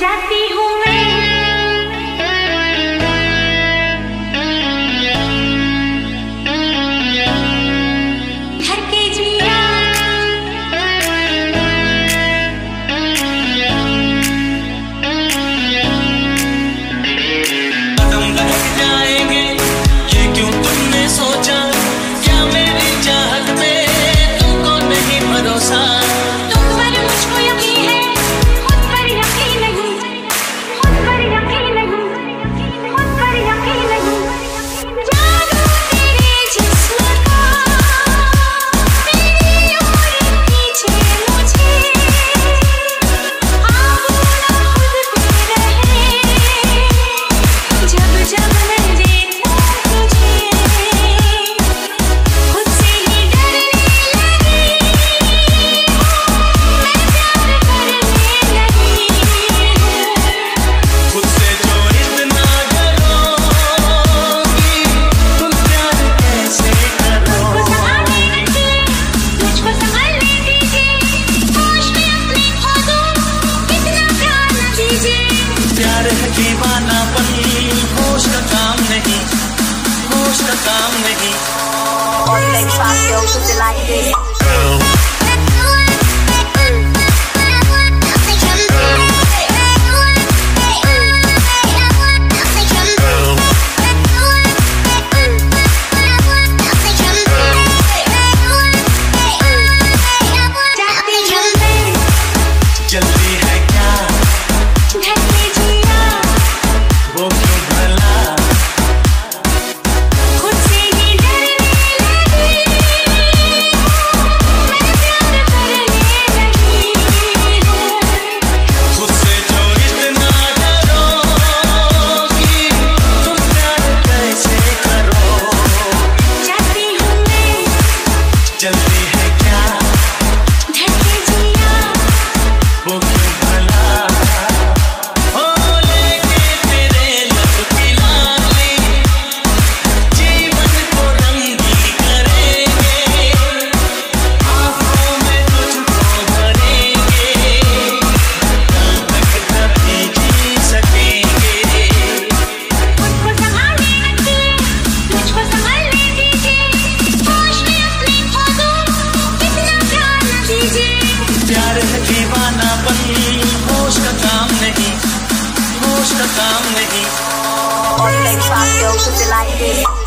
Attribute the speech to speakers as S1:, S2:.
S1: जाती हूँ
S2: Thanks, Fabio, like questions. सामने ही और लाइक पास से लाइक दिस